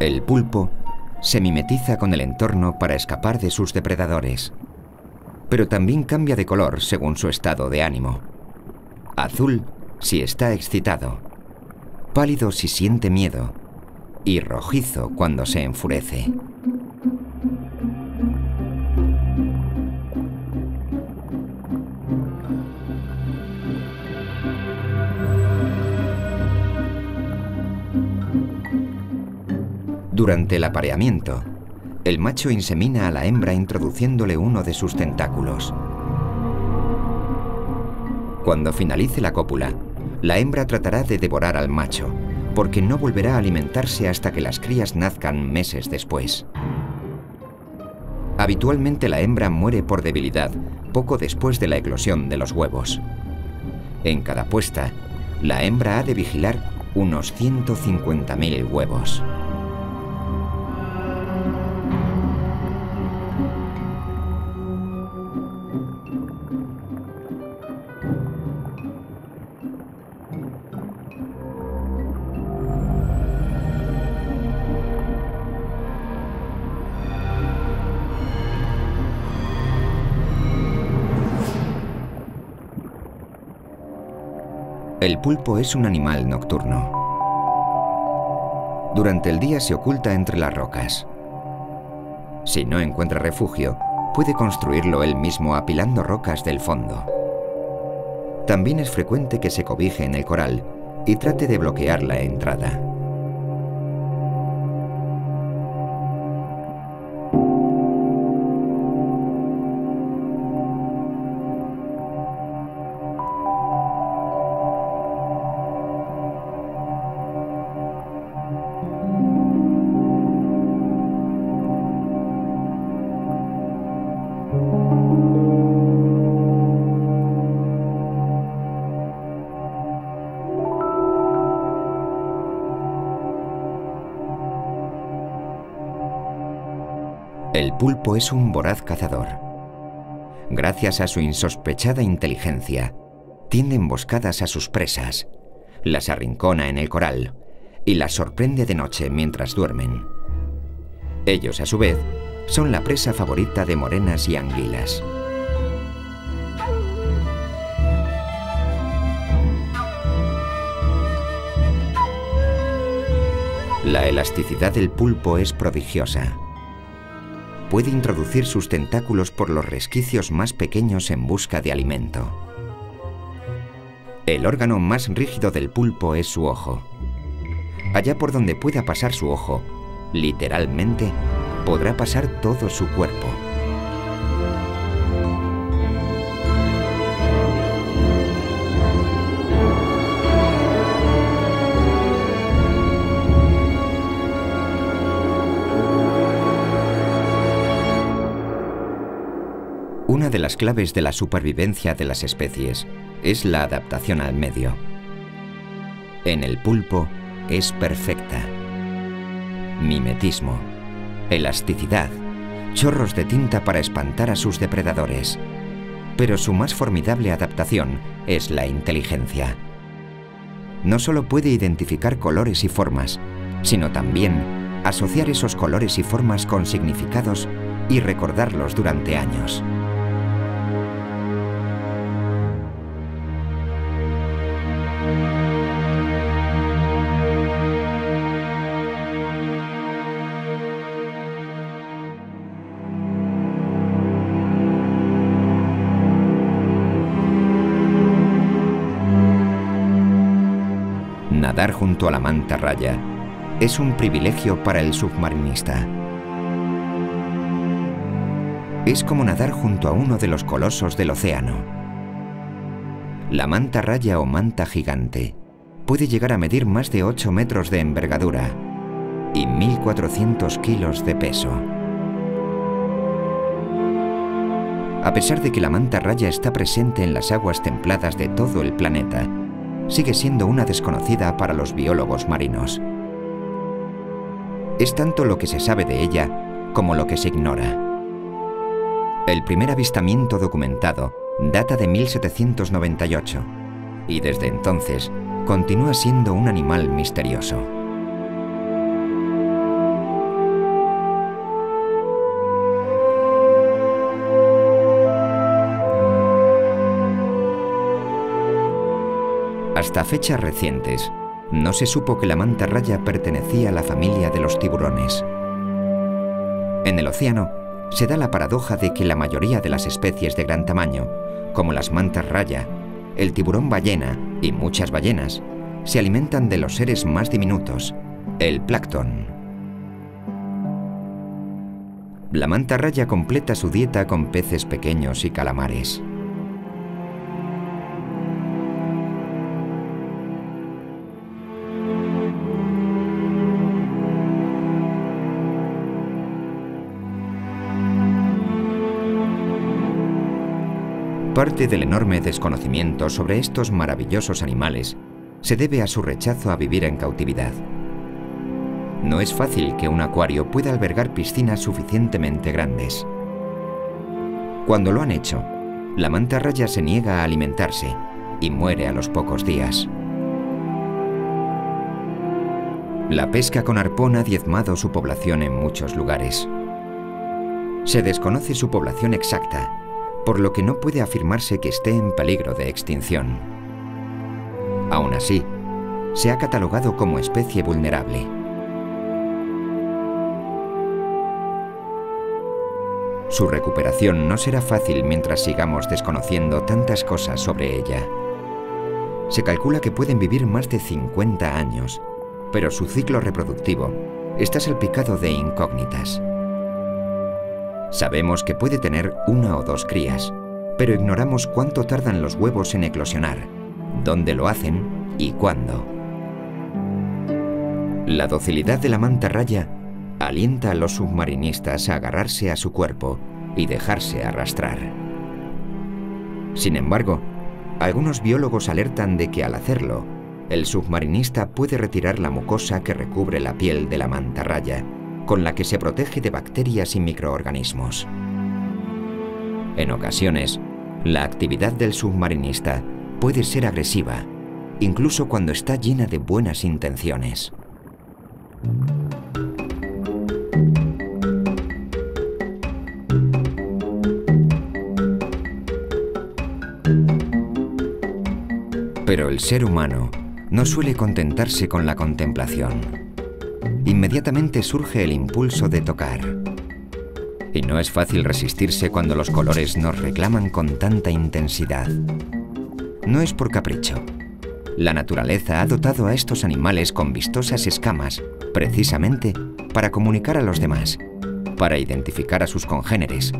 El pulpo se mimetiza con el entorno para escapar de sus depredadores, pero también cambia de color según su estado de ánimo. Azul si está excitado, pálido si siente miedo y rojizo cuando se enfurece. Durante el apareamiento, el macho insemina a la hembra introduciéndole uno de sus tentáculos. Cuando finalice la cópula, la hembra tratará de devorar al macho, porque no volverá a alimentarse hasta que las crías nazcan meses después. Habitualmente la hembra muere por debilidad poco después de la eclosión de los huevos. En cada puesta, la hembra ha de vigilar unos 150.000 huevos. El pulpo es un animal nocturno. Durante el día se oculta entre las rocas. Si no encuentra refugio, puede construirlo él mismo apilando rocas del fondo. También es frecuente que se cobije en el coral y trate de bloquear la entrada. El pulpo es un voraz cazador. Gracias a su insospechada inteligencia, tiende emboscadas a sus presas, las arrincona en el coral y las sorprende de noche mientras duermen. Ellos, a su vez, son la presa favorita de morenas y anguilas. La elasticidad del pulpo es prodigiosa puede introducir sus tentáculos por los resquicios más pequeños en busca de alimento. El órgano más rígido del pulpo es su ojo. Allá por donde pueda pasar su ojo, literalmente, podrá pasar todo su cuerpo. Una de las claves de la supervivencia de las especies es la adaptación al medio. En el pulpo es perfecta. Mimetismo, elasticidad, chorros de tinta para espantar a sus depredadores. Pero su más formidable adaptación es la inteligencia. No solo puede identificar colores y formas, sino también asociar esos colores y formas con significados y recordarlos durante años. Nadar junto a la manta raya es un privilegio para el submarinista. Es como nadar junto a uno de los colosos del océano. La manta raya o manta gigante puede llegar a medir más de 8 metros de envergadura y 1.400 kilos de peso. A pesar de que la manta raya está presente en las aguas templadas de todo el planeta, sigue siendo una desconocida para los biólogos marinos. Es tanto lo que se sabe de ella como lo que se ignora. El primer avistamiento documentado data de 1798 y desde entonces continúa siendo un animal misterioso. Hasta fechas recientes, no se supo que la mantarraya pertenecía a la familia de los tiburones. En el océano, se da la paradoja de que la mayoría de las especies de gran tamaño, como las mantas raya, el tiburón ballena y muchas ballenas, se alimentan de los seres más diminutos, el plancton. La manta raya completa su dieta con peces pequeños y calamares. Parte del enorme desconocimiento sobre estos maravillosos animales se debe a su rechazo a vivir en cautividad. No es fácil que un acuario pueda albergar piscinas suficientemente grandes. Cuando lo han hecho, la mantarraya se niega a alimentarse y muere a los pocos días. La pesca con arpón ha diezmado su población en muchos lugares. Se desconoce su población exacta por lo que no puede afirmarse que esté en peligro de extinción. Aún así, se ha catalogado como especie vulnerable. Su recuperación no será fácil mientras sigamos desconociendo tantas cosas sobre ella. Se calcula que pueden vivir más de 50 años, pero su ciclo reproductivo está salpicado de incógnitas. Sabemos que puede tener una o dos crías, pero ignoramos cuánto tardan los huevos en eclosionar, dónde lo hacen y cuándo. La docilidad de la manta raya alienta a los submarinistas a agarrarse a su cuerpo y dejarse arrastrar. Sin embargo, algunos biólogos alertan de que al hacerlo, el submarinista puede retirar la mucosa que recubre la piel de la manta raya con la que se protege de bacterias y microorganismos. En ocasiones, la actividad del submarinista puede ser agresiva, incluso cuando está llena de buenas intenciones. Pero el ser humano no suele contentarse con la contemplación inmediatamente surge el impulso de tocar. Y no es fácil resistirse cuando los colores nos reclaman con tanta intensidad. No es por capricho. La naturaleza ha dotado a estos animales con vistosas escamas, precisamente para comunicar a los demás, para identificar a sus congéneres,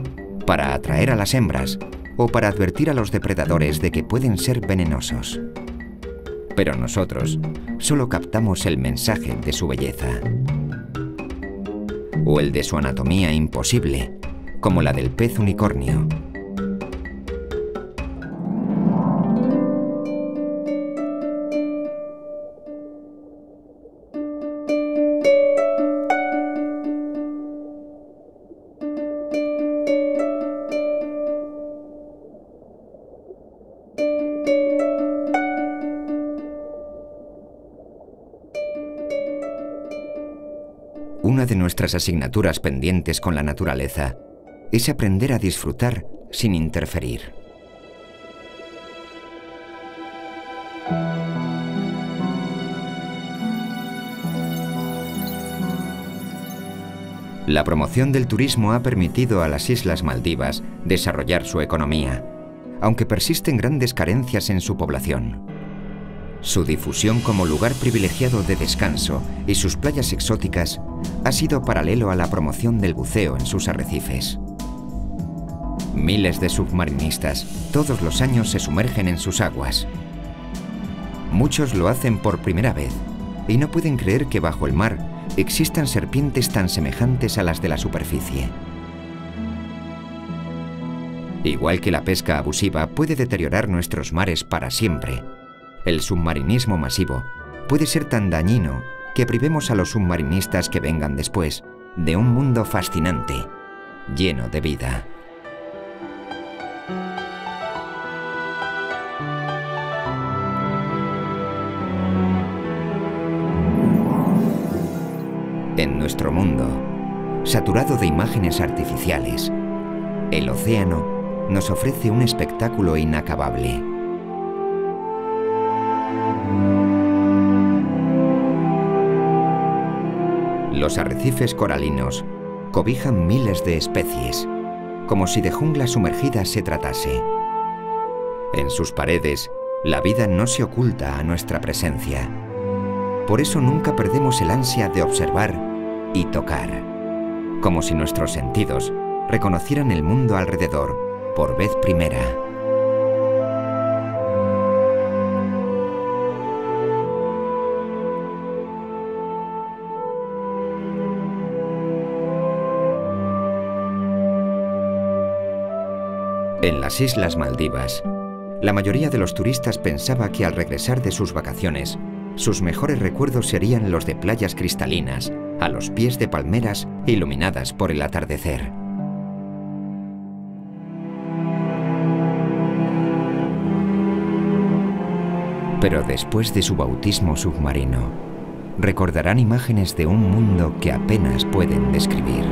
para atraer a las hembras o para advertir a los depredadores de que pueden ser venenosos. Pero nosotros solo captamos el mensaje de su belleza. O el de su anatomía imposible, como la del pez unicornio. De nuestras asignaturas pendientes con la naturaleza es aprender a disfrutar sin interferir. La promoción del turismo ha permitido a las Islas Maldivas desarrollar su economía, aunque persisten grandes carencias en su población. Su difusión como lugar privilegiado de descanso y sus playas exóticas ha sido paralelo a la promoción del buceo en sus arrecifes. Miles de submarinistas todos los años se sumergen en sus aguas. Muchos lo hacen por primera vez y no pueden creer que bajo el mar existan serpientes tan semejantes a las de la superficie. Igual que la pesca abusiva puede deteriorar nuestros mares para siempre, el submarinismo masivo puede ser tan dañino que privemos a los submarinistas que vengan después de un mundo fascinante, lleno de vida. En nuestro mundo, saturado de imágenes artificiales, el océano nos ofrece un espectáculo inacabable. Los arrecifes coralinos cobijan miles de especies, como si de jungla sumergida se tratase. En sus paredes, la vida no se oculta a nuestra presencia. Por eso nunca perdemos el ansia de observar y tocar, como si nuestros sentidos reconocieran el mundo alrededor por vez primera. Las Islas Maldivas, la mayoría de los turistas pensaba que al regresar de sus vacaciones, sus mejores recuerdos serían los de playas cristalinas, a los pies de palmeras iluminadas por el atardecer. Pero después de su bautismo submarino, recordarán imágenes de un mundo que apenas pueden describir.